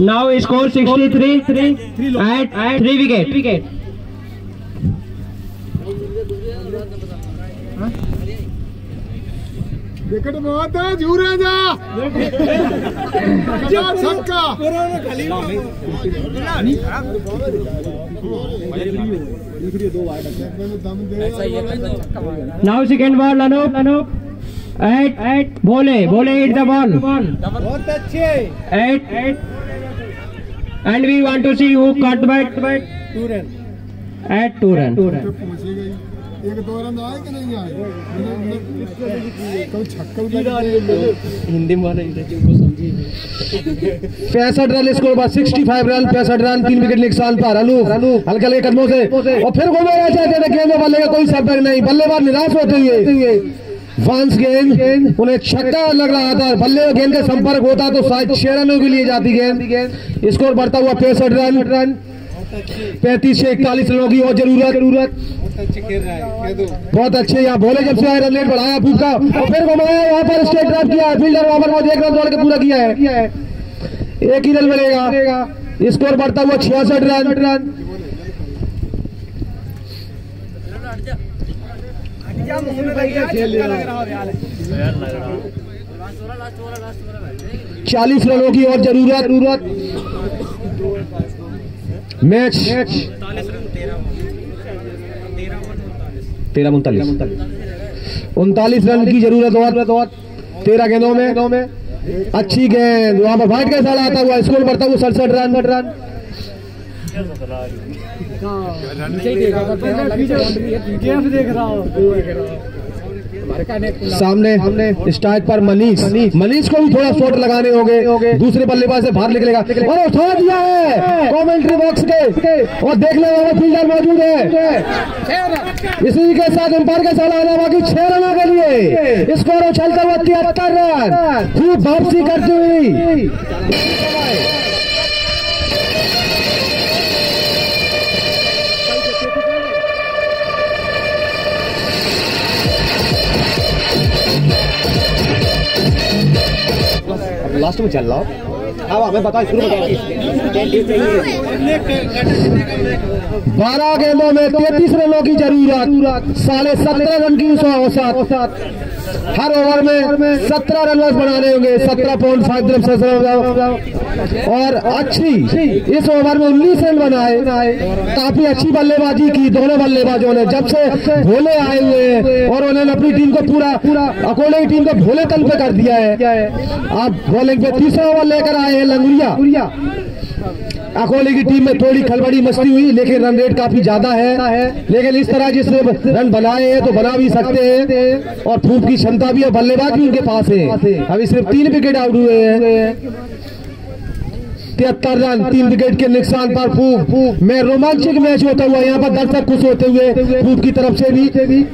Now score sixty three three eight eight three wicket wicket wicket मत जूर जा। जा छक्का? Now second ball Anup Anup eight eight बोले बोले हिट द बॉल बहुत अच्छे eight eight and we want to see who cut bat bat two run eight two run two run एक दो रन आए कि नहीं आए? कभी छक्का भी लगे हिंदी में पैंसठ run score sixty five run पैंसठ रन तीन विकेट नुकसान पर अनु हल्के हल्के कदमों से और फिर घुमाना चाहते थे गेंद बल्ले का कोई संपर्क नहीं। बल्लेबाज निराश होते हुए। वांस गेंद उन्हें छक्का लग रहा था। बल्ले और गेंद का संपर्क होता तो शायद छह रनों के लिए जाती गेंद। स्कोर बढ़ता हुआ पैंसठ रन रन। पैंतीस से इकतालीस रनों की और ज़रूरत। ज़रूरत बहुत अच्छे यहाँ बोले जब से रन रेट बढ़ाया फूक का, और फिर घुमाया वहाँ पर स्टेट ड्राइव किया है, फील्डर वहाँ पर एक रन दौड़ के पूरा किया है। एक ही रन मिलेगा। स्कोर बढ़ता हुआ छियासठ रन। रन चालीस रनों की और ज़रूरत ज़रूरत। मैच तेरह उनतालीस। उनतालीस रन की ज़रूरत और तेरह गेंदों में। अच्छी गेंद। वहाँ पर फाइट कैसा आता हुआ, स्कोर बढ़ता हुआ सड़सठ रन। रन देख रहा हूँ। सामने हमने स्ट्राइक पर मनीष। मनीष को भी थोड़ा शॉट लगाने होंगे। दूसरे बल्लेबाज से बाहर निकलेगा। और उठा दिया है कमेंट्री बॉक्स के। और देख ले वहाँ फील्डर मौजूद है। इसी के साथ अंपायर का सलाह आना बाकी छह रनों के लिए स्कोर उछलता हुआ तिहत्तर रन। खूब वापसी करती हुई। लास्ट में चल रहा हूँ। अब हमें बताओ, शुरू बारह गेंदों में तैतीस रनों की ज़रूरत, साढ़े सत्रह रन की औसत हर ओवर में सत्रह रन बनाने होंगे, सत्रह पॉइंट फाइव और अच्छी, इस ओवर में उन्नीस रन बनाए, काफ़ी अच्छी बल्लेबाजी की, दोनों बल्लेबाजों ने। जब से भोले आए हुए हैं और उन्होंने अपनी टीम को पूरा पूरा अकोले की टीम को भोले तल पे कर दिया है, अब बॉलिंग पे तीसरा ओवर लेकर आए हैं लंगुरिया। अकोले की टीम में थोड़ी खलबड़ी मस्ती हुई, लेकिन रन रेट काफ़ी ज़्यादा है। लेकिन इस तरह जिस रन बनाए हैं तो बना भी सकते हैं। और फूक की क्षमता भी है बल्लेबाज भी उनके पास है। अभी सिर्फ़ तीन विकेट आउट हुए हैं। तिहत्तर रन, तीन विकेट के नुकसान पर फूक। में रोमांचक मैच होता हुआ यहाँ पर दर्शक खुश होते हुए फूक की तरफ़ से भी।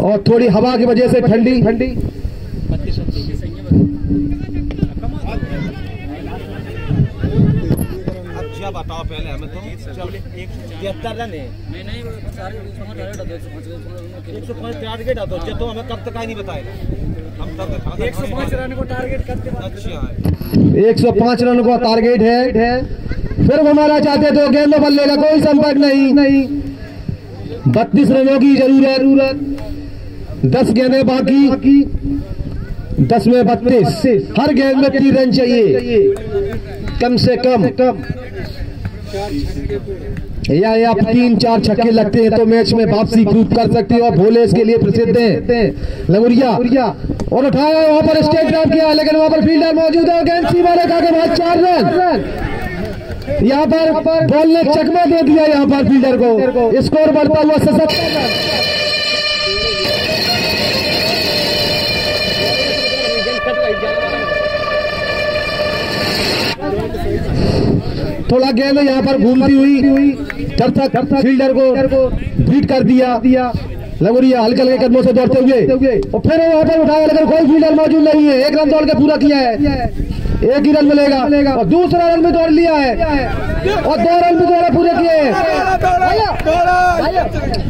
और थोड़ी हवा की वजह से ठंडी ठंडी अच्छा बताओ पहले हमें तो। तिहत्तर रन है। एक सौ पाँच टारगेट आता है तो हमें कब तक आई नहीं बताएगा। हम तब एक सौ पाँच रन को टारगेट करते अच्छा। है 105 रन का टारगेट है फिर घुमाना चाहते तो गेंद बल्ले का कोई संपर्क नहीं। नहीं बत्तीस रनों की ज़रूरत। ज़रूरत दस गेंदें बाकी। दस में बत्तीस। हर गेंद में तीन रन चाहिए। कम से कम कम। या या तीन, चार छक्के लगते हैं तो मैच में वापसी खूब कर सकते हैं और भोले इसके लिए प्रसिद्ध हैं। लगुरिया और उठाया वहाँ पर स्टेट ड्राइव किया लेकिन वहाँ पर फील्डर मौजूद है गेंद सीमा के बाद चार रन। यहाँ पर बॉल ने चकमा दे दिया यहाँ पर फील्डर को। स्कोर बढ़ता हुआ सशक्त थोड़ा गेंद यहाँ पर घूमती हुई। दर्शक फील्डर को बीट कर दिया। दिया लगोरिया हल्के हल्के कदमों से दौड़ते हुए। और फिर वहाँ पर उठाया, लेकिन कोई फील्डर मौजूद नहीं है। एक रन दौड़ के पूरा किया है। एक ही रन मिलेगा। और दूसरा रन भी दौड़ लिया है। और दो रन भी दौड़े पूरे किए।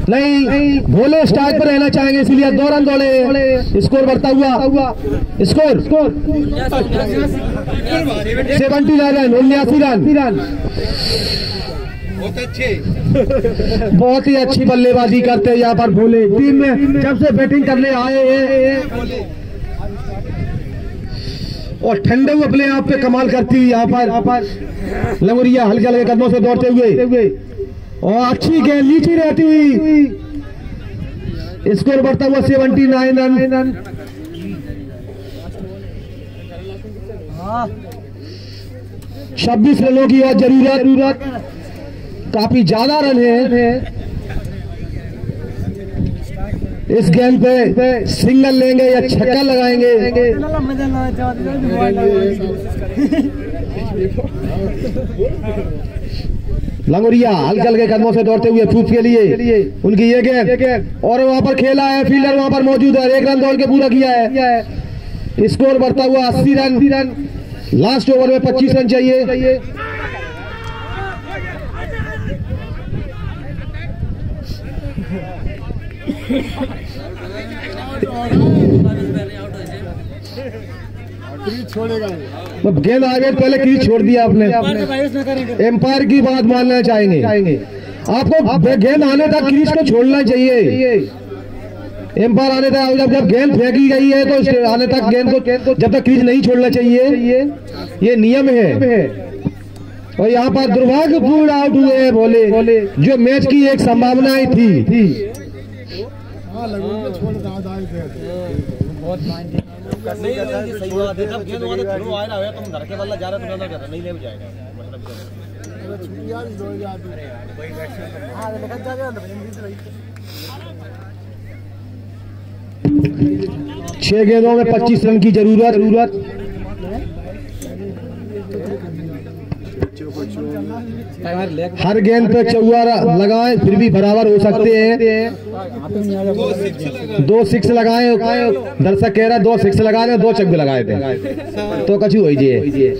नहीं, भोले स्ट्राइक पर रहना चाहेंगे, इसलिए दो रन दौड़े स्कोर बढ़ता हुआ। स्कोर। स्कोर सेवेंटी रन उन्यासी रन। बहुत ही अच्छी बल्लेबाजी करते हैं यहाँ पर भोले। टीम में जब से बैटिंग करने आए हैं। और ठंडे हुए अपने आप पे कमाल करती हुई यहाँ पर। लंगुरिया हल्के हल्के कदमों से दौड़ते हुए। और अच्छी गेंद नीचे रहती हुई। स्कोर बढ़ता हुआ सेवेंटी नाइन रन। छब्बीस रनों की ज़रूरत। काफ़ी ज़्यादा रन है। इस गेंद पे सिंगल लेंगे या छक्का लगाएँगे? लंगोरिया हल्के हल्के कदमों से दौड़ते हुए फूफ के लिए उनकी ये गेंद और वहाँ पर खेला है फील्डर वहाँ पर मौजूद है। एक रन दौड़ के पूरा किया है। स्कोर बढ़ता हुआ अस्सी रन। लास्ट ओवर में पच्चीस रन चाहिए क्रीज छोड़ेगा ये। अब गेंद आ गई पहले क्रीज छोड़ दिया आपने। एम्पायर की बात मानना चाहेंगे। आपको गेंद आने तक क्रीज को छोड़ना चाहिए। एम्पायर आने तक जब जब गेंद फेंकी गई है तो आने तक गेंद को जब तक क्रीज नहीं छोड़ना चाहिए। ये नियम है। और यहाँ पर दुर्भाग्यपूर्ण आउट हुए हैं बोले। जो मैच की एक संभावनाएँ थी थी। हाँ लगू के छोड़ रहा था इधर। नहीं नहीं ये सही बात है जब गेंद थ्रो ना हुआ तुम घर के बल्ला जा रहे हो तुम अंदर नहीं ले जाएगा मतलब क्या है? छुट्टियाँ भी दौड़ जाती है। छह गेंदों में 25 रन की ज़रूरत ज़रूरत हर गेंद पे चौवा लगाएँ फिर भी बराबर हो सकते हैं दो सिक्स लगाए दर्शक कह रहा है दो सिक्स लगा दो छक्के लगाए थे। तो कछु हो जाइए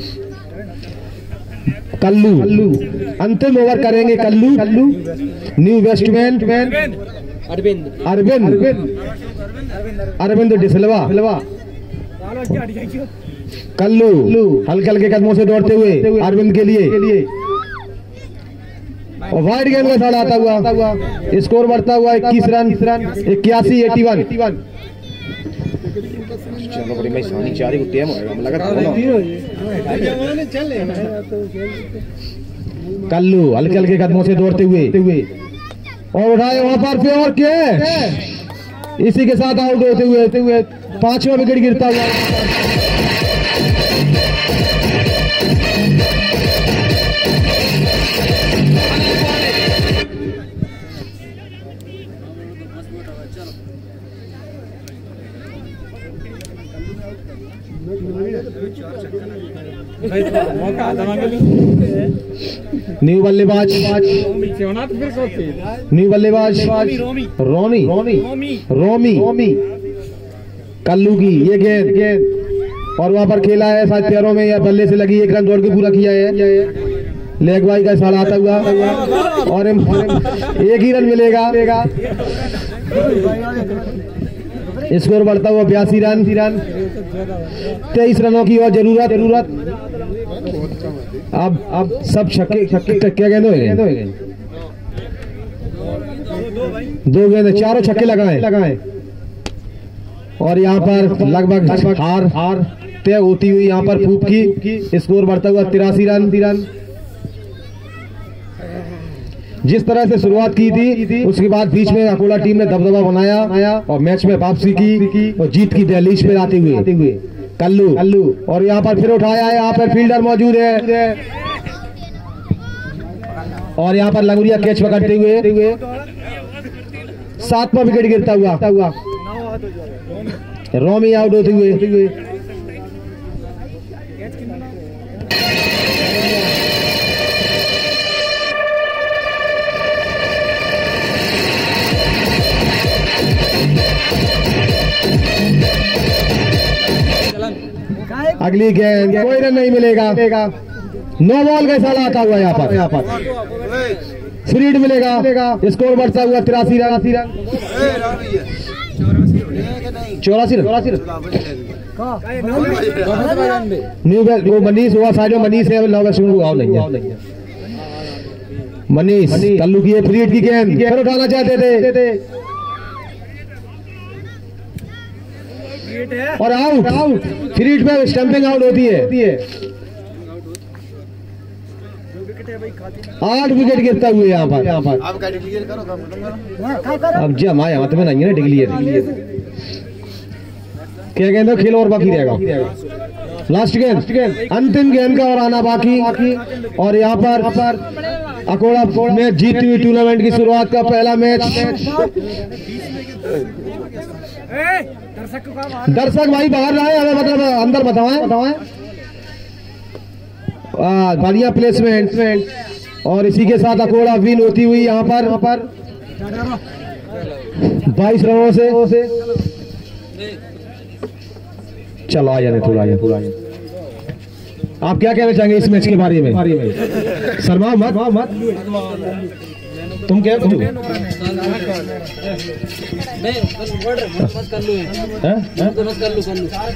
कल्लू। अंतिम ओवर करेंगे Kullu. Kallu new batsman. Arvind. Arvind Arvind D'Silva. Kallu. हल्के हल्के कदमों से दौड़ते हुए अरविंद के लिए। और वाइड गेंद का साथ आता हुआ स्कोर बढ़ता हुआ इक्कीस रन इक्यासी एटी वन चलो बड़ी मैं सानी चार ही टेम होएगा लगा कल्लू हल्के हल्के कदमों से दौड़ते हुए। और उठाए वहाँ पर पे और कैच। इसी के साथ आउट होते हुए होते हुए पांचवा विकेट गिरता हुआ। न्यू बल्लेबाज। न्यू बल्लेबाज। रोमी। रोमी। रोमी। कल्लू की ये गेंद। गेंद और वहाँ पर खेला है शायद पैरों में या बल्ले से लगी एक रन दौड़ के पूरा किया है। लेग बाई का साल आता हुआ। और एक ही रन मिलेगा। स्कोर बढ़ता हुआ बयासी रन। रन तेईस रनों की और ज़रूरत। ज़रूरत अब अब सब छक्के छक्के छक्के गेंद हुए दो गेंद, चारों छक्के लगाए। लगाए और यहाँ पर लगभग हार हार तय होती हुई यहाँ पर फूप की स्कोर बढ़ता हुआ तिरासी रन रन। जिस तरह से शुरुआत की थी, उसके बाद बीच में अकोला टीम ने दबदबा बनाया और मैच में वापसी की और जीत की दहलीज पे आते हुए। कल्लू। कल्लू और यहाँ पर फिर उठाया है, यहाँ पर फील्डर मौजूद है। और यहाँ पर लंगुरिया कैच पकड़ते हुए सातवा विकेट गिरता हुआ। रोमी आउट होते हुए। अगली गेंद कोई रन नहीं मिलेगा। नो बॉल का साल आता हुआ यहाँ पर। यहाँ पर। हिट मिलेगा। स्कोर बढ़ता हुआ तिरासी रन। रन। चौरासी रन। चौरासी रन। न्यू बैल वो मनीष हुआ साइड में मनीष है नौ बैट्समैन को नहीं है। मनीष कल्लू की फ्री हिट की गेंद फिर उठाना चाहते थे। और आउट आउट हिट पे स्टंपिंग आउट होती है. आठ विकेट गिरता हुए यहाँ पर। यहाँ पर। खत्म करो अब जी हमारे यहाँ में नहीं है ना डिक्लियर क्या गेंद है खेल और बाकी रहेगा। लास्ट गेंद अंतिम गेंद का और आना बाकी। और यहाँ पर अकोड़ा मैच जीती हुई टूर्नामेंट की शुरुआत का पहला मैच दर्शक भाई बाहर रहे हमें मतलब अंदर बताएँ बताएँ बढ़िया प्लेसमेंट और इसी के साथ अकोड़ा विन होती हुई यहाँ पर। यहाँ पर बाईस रनों से। चलो आ जाने थोड़ा आ जाने थोड़ा आ आप क्या कहना चाहेंगे इस मैच के बारे में? शर्मा मत मत। तुम क्या तुम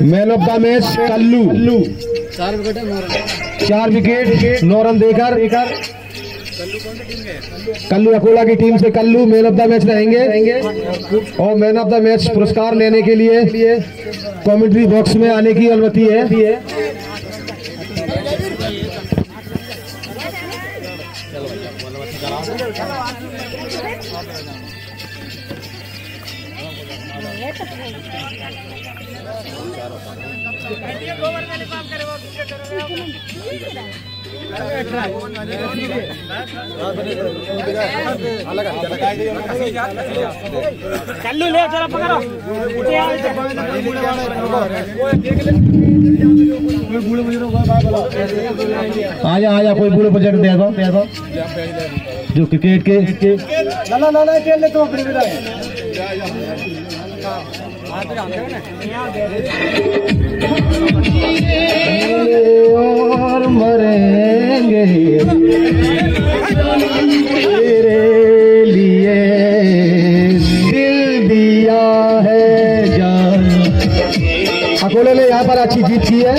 man of the match Kallu. चार विकेट नौ रन देकर। कल्लू अकोला की टीम से Kallu man of the match रहेंगे और मैन ऑफ़ द मैच पुरस्कार लेने के लिए कमेंट्री बॉक्स में आने की अनुमति है। कल्लू ले चलो पकड़ो। हाँ, हाँ, हाँ। आजा आजा कोई बूढ़े प्रोजेक्ट दे दो दे दो जो क्रिकेट के, के और मरेंगे तेरे लिए अकोले ने यहाँ पर अच्छी जीत की है।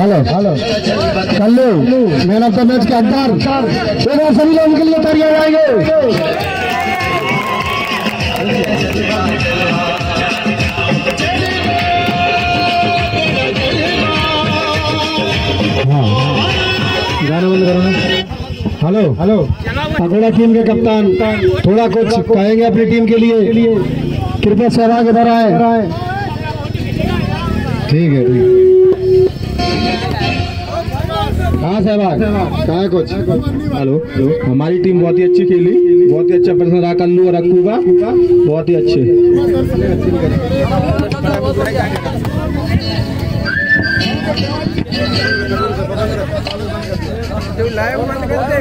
Hello hello. Kallu man of the match के अंदर। एक सभी लोग उनके लिए तैयार ना हेलो हेलो अगला टीम के कप्तान, थोड़ा कुछ कहेंगे अपनी टीम के लिए। कृपया सहभाग इधर आए। ठीक है, ठीक। हाँ सहभाग कहा है कुछ हेलो हेलो। हमारी टीम बहुत ही अच्छी खेली। बहुत ही अच्छा प्रदर्शन रहा कल्लू और अक्कू का बहुत ही अच्छे। लाइव बंद कर दे।